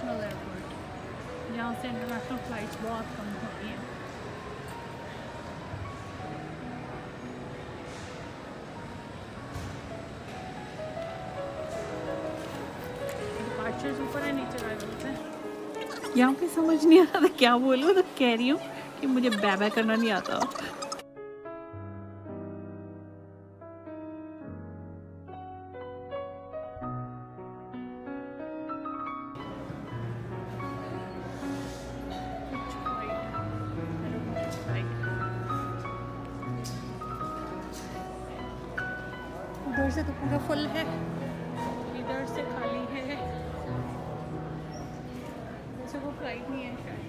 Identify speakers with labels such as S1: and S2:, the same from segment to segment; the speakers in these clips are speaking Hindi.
S1: इंटरनेशनल एयरपोर्ट जहाँ से इंटरनेशनल फ़्लाइट्स बहुत कम होती हैं यहाँ पे समझ नहीं आ रहा था क्या बोलूँ तो कह रही हूँ कि मुझे बैबा करना नहीं आता। उधर से तो पूरा फुल है इधर से खाली है वैसे वो फ़्लाइट नहीं है शायद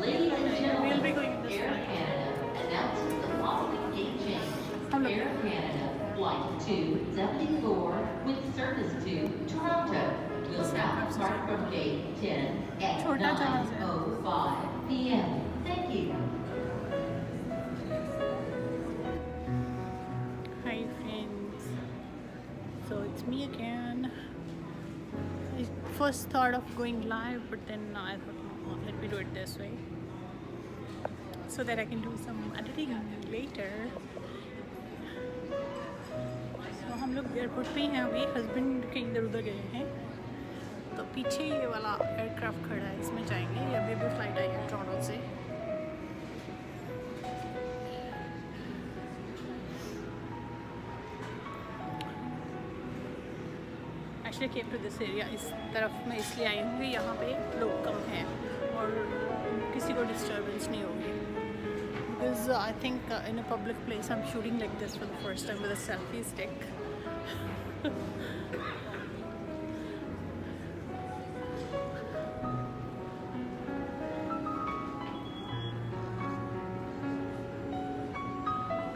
S2: Ladies and
S1: We'll
S2: gentlemen,
S1: be going this
S2: Air
S1: way.
S2: Canada announces the following gate change.
S1: हम
S2: Air
S1: लोग
S2: Canada Flight 274 with service to Toronto will now start from gate 10 at
S1: छोटा जहाज़ है।
S2: 9:05 p.m.
S1: first thought of going live, but then I thought, oh, let me do it this way, so that I can do some editing later. So हम लोग एयरपोर्ट पे ही हैं अभी हस्बैंड के इधर उधर गए हैं तो पीछे ये वाला एयरक्राफ्ट खड़ा है इसमें ये अभी अभी फ़्लाइट आई है actually came to this area इस तरफ़ मैं इसलिए आई हूँ कि यहाँ पे लोग कम हैं और किसी को डिस्टर्बेंस नहीं होगी। Because I think in a public place I am shooting like this for the first time with a selfie stick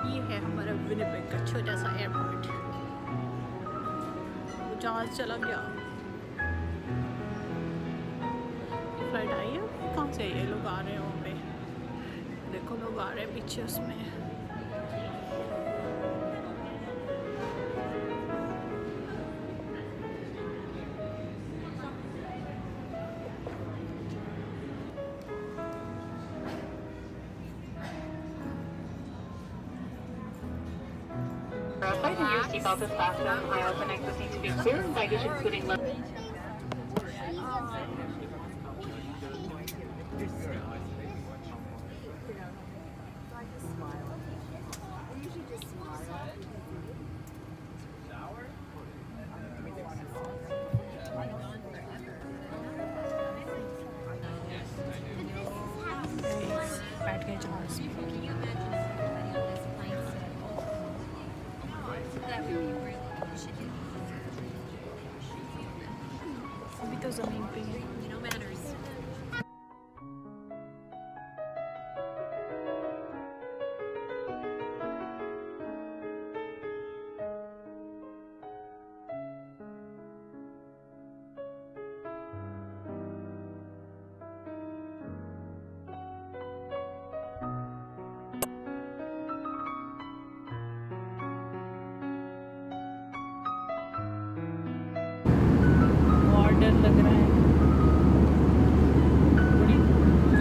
S1: ये है हमारा विनिपेग का छोटा सा एयरपोर्ट जहाज़ चला गया। फ़्लाइट आई है? कहाँ से ये लोग आ रहे हैं वहाँ पे? देखो लोग आ रहे हैं पीछे उसमें।
S3: seatbelt is fastened. I also like the to be clear and baggage including
S1: luggage. Baggage on अभी तो ज़मीन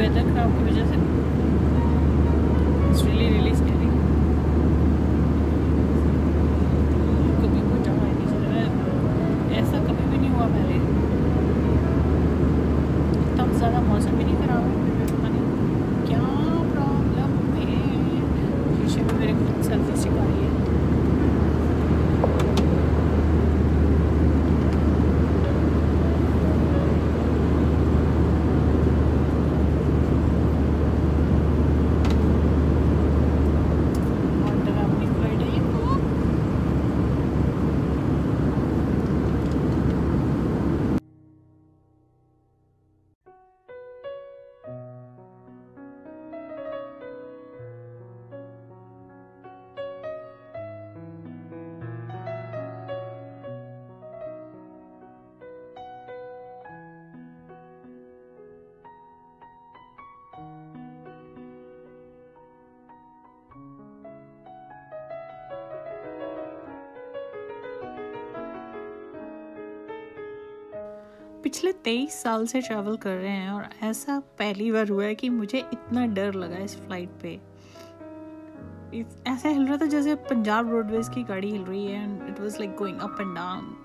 S1: वेदर खराब की वजह से। रियली रियली स्कैरी पिछले तेईस साल से ट्रैवल कर रहे हैं और ऐसा पहली बार हुआ है कि मुझे इतना डर लगा इस फ़्लाइट पे। ऐसा हिल रहा था जैसे पंजाब रोडवेज़ की गाड़ी हिल रही है and it was like going up and down